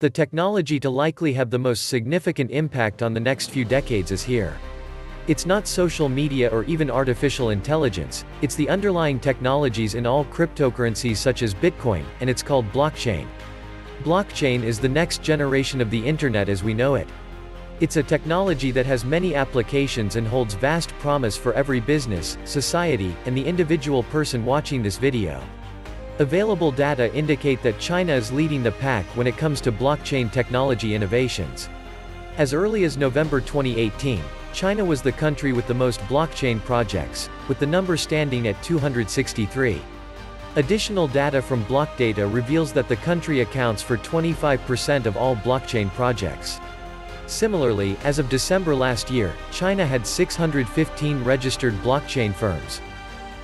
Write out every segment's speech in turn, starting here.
The technology to likely have the most significant impact on the next few decades is here. It's not social media or even artificial intelligence, it's the underlying technologies in all cryptocurrencies such as Bitcoin, and it's called blockchain. Blockchain is the next generation of the internet as we know it. It's a technology that has many applications and holds vast promise for every business, society, and the individual person watching this video. Available data indicate that China is leading the pack when it comes to blockchain technology innovations. As early as November 2018, China was the country with the most blockchain projects, with the number standing at 263. Additional data from Blockdata reveals that the country accounts for 25% of all blockchain projects. Similarly, as of December last year, China had 615 registered blockchain firms,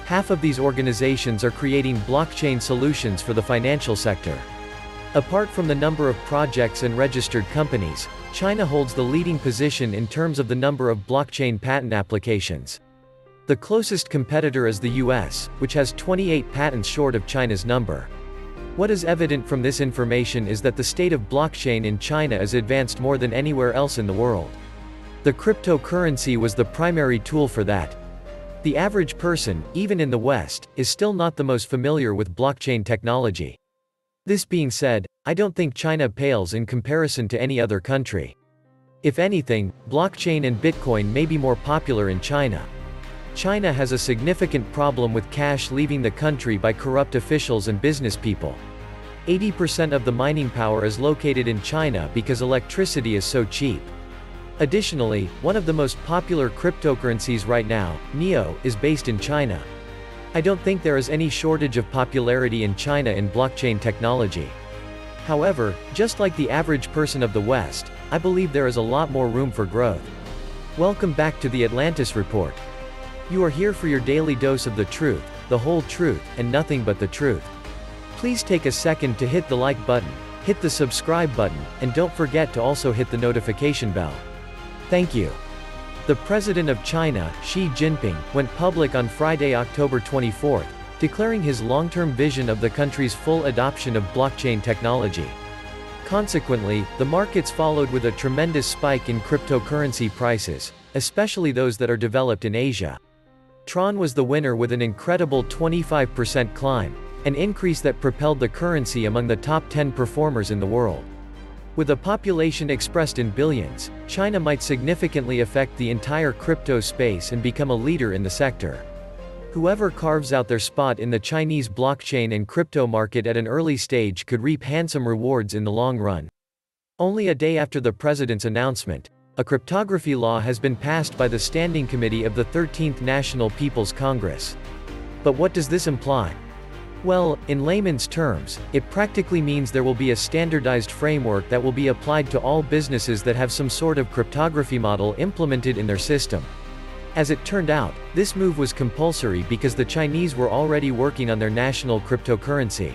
Half of these organizations are creating blockchain solutions for the financial sector. Apart from the number of projects and registered companies, China holds the leading position in terms of the number of blockchain patent applications. The closest competitor is the US, which has 28 patents short of China's number. What is evident from this information is that the state of blockchain in China is advanced more than anywhere else in the world. The cryptocurrency was the primary tool for that, the average person, even in the West, is still not the most familiar with blockchain technology. This being said, I don't think China pales in comparison to any other country. If anything, blockchain and Bitcoin may be more popular in China. China has a significant problem with cash leaving the country by corrupt officials and business people. 80% of the mining power is located in China because electricity is so cheap. Additionally, one of the most popular cryptocurrencies right now, NEO, is based in China. I don't think there is any shortage of popularity in China in blockchain technology. However, just like the average person of the West, I believe there is a lot more room for growth. Welcome back to the Atlantis Report. You are here for your daily dose of the truth, the whole truth, and nothing but the truth. Please take a second to hit the like button, hit the subscribe button, and don't forget to also hit the notification bell. Thank you. The president of China, Xi Jinping, went public on Friday, October 24, declaring his long-term vision of the country's full adoption of blockchain technology. Consequently, the markets followed with a tremendous spike in cryptocurrency prices, especially those that are developed in Asia. Tron was the winner with an incredible 25% climb, an increase that propelled the currency among the top 10 performers in the world. With a population expressed in billions, China might significantly affect the entire crypto space and become a leader in the sector. Whoever carves out their spot in the Chinese blockchain and crypto market at an early stage could reap handsome rewards in the long run. Only a day after the president's announcement, a cryptography law has been passed by the Standing Committee of the 13th National People's Congress. But what does this imply? Well, in layman's terms, it practically means there will be a standardized framework that will be applied to all businesses that have some sort of cryptography model implemented in their system. As it turned out, this move was compulsory because the Chinese were already working on their national cryptocurrency.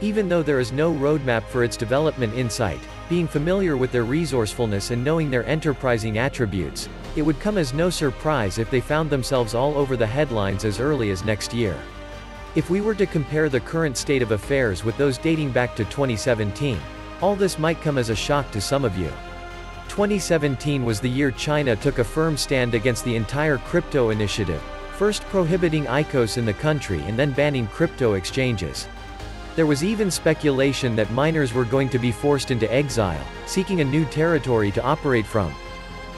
Even though there is no roadmap for its development in sight, being familiar with their resourcefulness and knowing their enterprising attributes, it would come as no surprise if they found themselves all over the headlines as early as next year. If we were to compare the current state of affairs with those dating back to 2017, all this might come as a shock to some of you. 2017 was the year China took a firm stand against the entire crypto initiative, first prohibiting ICOs in the country and then banning crypto exchanges. There was even speculation that miners were going to be forced into exile, seeking a new territory to operate from.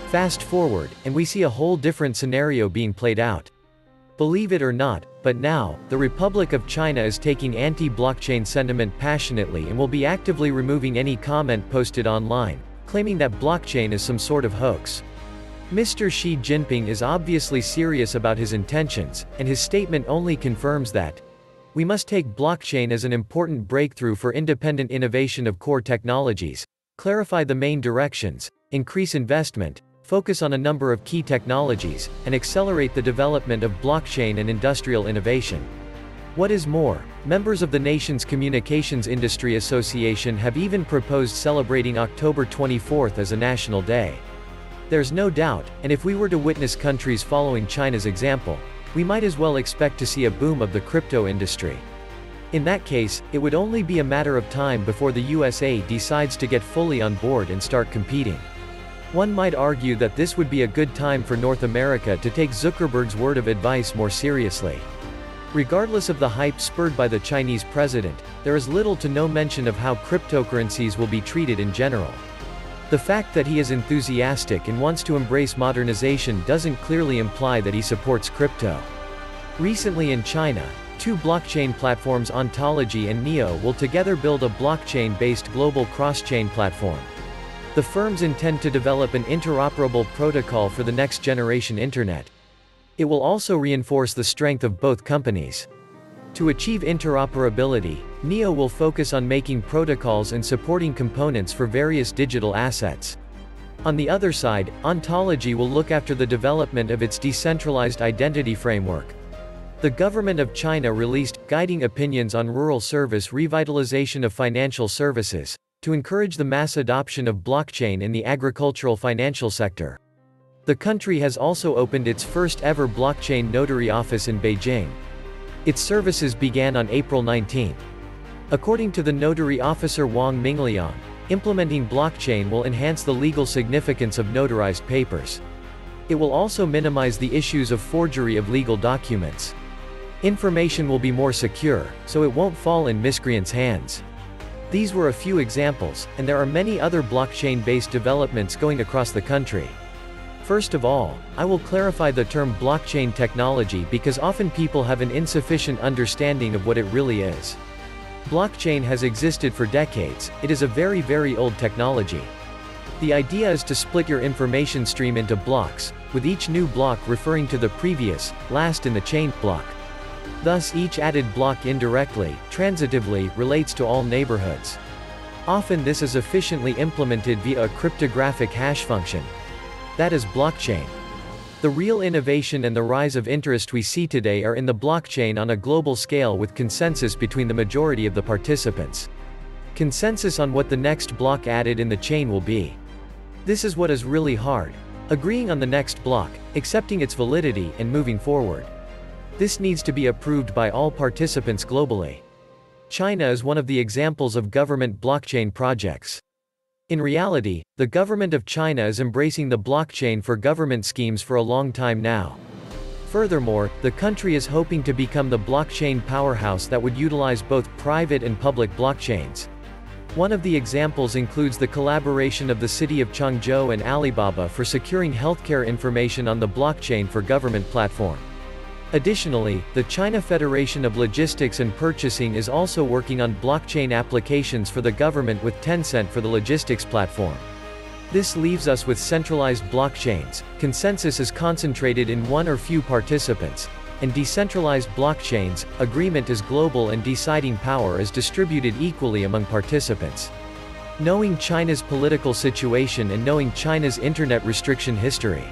Fast forward, and we see a whole different scenario being played out. Believe it or not, but now, the Republic of China is taking anti-blockchain sentiment passionately and will be actively removing any comment posted online, claiming that blockchain is some sort of hoax. Mr. Xi Jinping is obviously serious about his intentions, and his statement only confirms that. We must take blockchain as an important breakthrough for independent innovation of core technologies, clarify the main directions, increase investment, focus on a number of key technologies, and accelerate the development of blockchain and industrial innovation. What is more, members of the nation's Communications Industry Association have even proposed celebrating October 24 as a national day. There's no doubt, and if we were to witness countries following China's example, we might as well expect to see a boom of the crypto industry. In that case, it would only be a matter of time before the USA decides to get fully on board and start competing. One might argue that this would be a good time for North America to take Zuckerberg's word of advice more seriously. Regardless of the hype spurred by the Chinese president, there is little to no mention of how cryptocurrencies will be treated in general. The fact that he is enthusiastic and wants to embrace modernization doesn't clearly imply that he supports crypto. Recently in China, two blockchain platforms Ontology and Neo will together build a blockchain-based global cross-chain platform. The firms intend to develop an interoperable protocol for the next generation internet. It will also reinforce the strength of both companies. To achieve interoperability, NEO will focus on making protocols and supporting components for various digital assets. On the other side, Ontology will look after the development of its decentralized identity framework. The government of China released guiding opinions on rural service revitalization of financial services to encourage the mass adoption of blockchain in the agricultural financial sector. The country has also opened its first ever blockchain notary office in Beijing. Its services began on April 19. According to the notary officer Wang Mingliang, implementing blockchain will enhance the legal significance of notarized papers. It will also minimize the issues of forgery of legal documents. Information will be more secure, so it won't fall in miscreants' hands. These were a few examples, and there are many other blockchain-based developments going across the country. First of all, I will clarify the term blockchain technology because often people have an insufficient understanding of what it really is. Blockchain has existed for decades, it is a very very old technology. The idea is to split your information stream into blocks, with each new block referring to the previous, last in the chain, block. Thus each added block indirectly, transitively, relates to all neighborhoods. Often this is efficiently implemented via a cryptographic hash function, that is blockchain. The real innovation and the rise of interest we see today are in the blockchain on a global scale with consensus between the majority of the participants. Consensus on what the next block added in the chain will be. This is what is really hard. Agreeing on the next block, accepting its validity, and moving forward. This needs to be approved by all participants globally. China is one of the examples of government blockchain projects. In reality, the government of China is embracing the blockchain for government schemes for a long time now. Furthermore, the country is hoping to become the blockchain powerhouse that would utilize both private and public blockchains. One of the examples includes the collaboration of the city of Changzhou and Alibaba for securing healthcare information on the blockchain for government platform. Additionally, the China Federation of Logistics and Purchasing is also working on blockchain applications for the government with Tencent for the logistics platform. This leaves us with centralized blockchains, consensus is concentrated in one or few participants, and decentralized blockchains, agreement is global and deciding power is distributed equally among participants. Knowing China's political situation and knowing China's internet restriction history.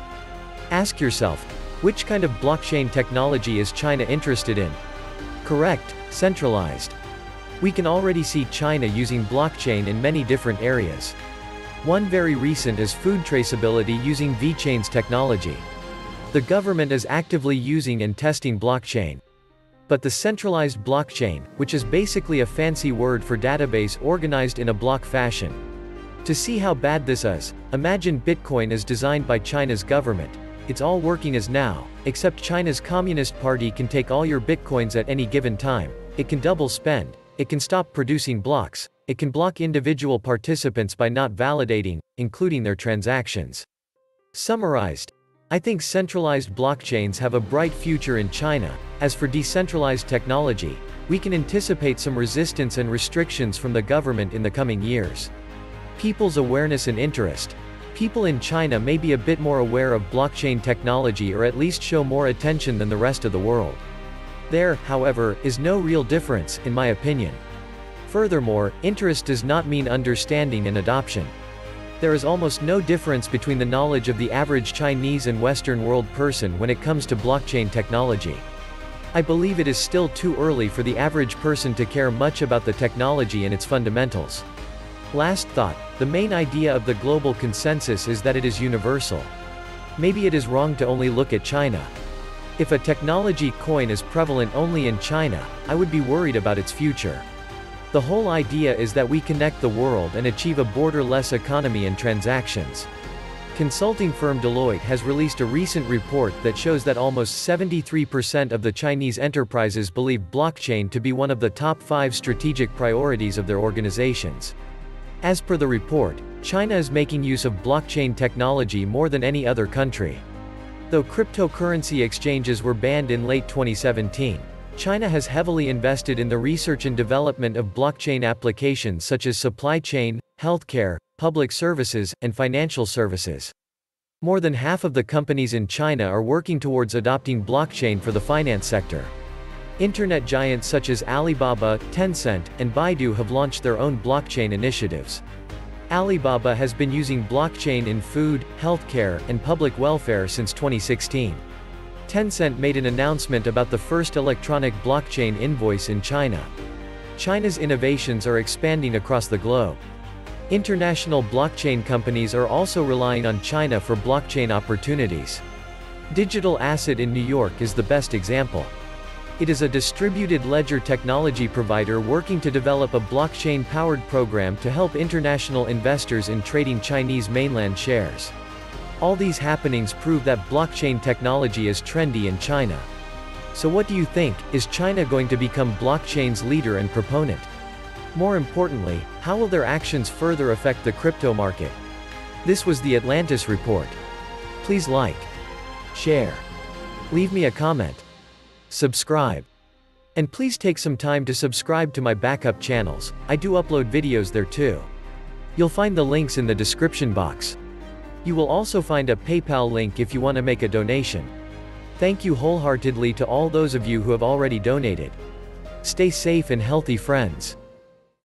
Ask yourself, which kind of blockchain technology is China interested in? Correct, centralized. We can already see China using blockchain in many different areas. One very recent is food traceability using VeChain's technology. The government is actively using and testing blockchain. But the centralized blockchain, which is basically a fancy word for database organized in a block fashion. To see how bad this is, imagine Bitcoin is designed by China's government, it's all working as now, except China's Communist Party can take all your bitcoins at any given time, it can double spend, it can stop producing blocks, it can block individual participants by not validating, including their transactions. Summarized, I think centralized blockchains have a bright future in China. As for decentralized technology, we can anticipate some resistance and restrictions from the government in the coming years. People's awareness and interest, People in China may be a bit more aware of blockchain technology or at least show more attention than the rest of the world. There, however, is no real difference, in my opinion. Furthermore, interest does not mean understanding and adoption. There is almost no difference between the knowledge of the average Chinese and Western world person when it comes to blockchain technology. I believe it is still too early for the average person to care much about the technology and its fundamentals. Last thought, the main idea of the global consensus is that it is universal. Maybe it is wrong to only look at China. If a technology coin is prevalent only in China, I would be worried about its future. The whole idea is that we connect the world and achieve a borderless economy and transactions. Consulting firm Deloitte has released a recent report that shows that almost 73% of the Chinese enterprises believe blockchain to be one of the top five strategic priorities of their organizations. As per the report, China is making use of blockchain technology more than any other country. Though cryptocurrency exchanges were banned in late 2017, China has heavily invested in the research and development of blockchain applications such as supply chain, healthcare, public services, and financial services. More than half of the companies in China are working towards adopting blockchain for the finance sector. Internet giants such as Alibaba, Tencent, and Baidu have launched their own blockchain initiatives. Alibaba has been using blockchain in food, healthcare, and public welfare since 2016. Tencent made an announcement about the first electronic blockchain invoice in China. China's innovations are expanding across the globe. International blockchain companies are also relying on China for blockchain opportunities. Digital Asset in New York is the best example. It is a distributed ledger technology provider working to develop a blockchain-powered program to help international investors in trading Chinese mainland shares. All these happenings prove that blockchain technology is trendy in China. So what do you think, is China going to become blockchain's leader and proponent? More importantly, how will their actions further affect the crypto market? This was the Atlantis Report. Please like, share, leave me a comment, subscribe. And please take some time to subscribe to my backup channels, I do upload videos there too. You'll find the links in the description box. You will also find a PayPal link if you want to make a donation. Thank you wholeheartedly to all those of you who have already donated. Stay safe and healthy friends.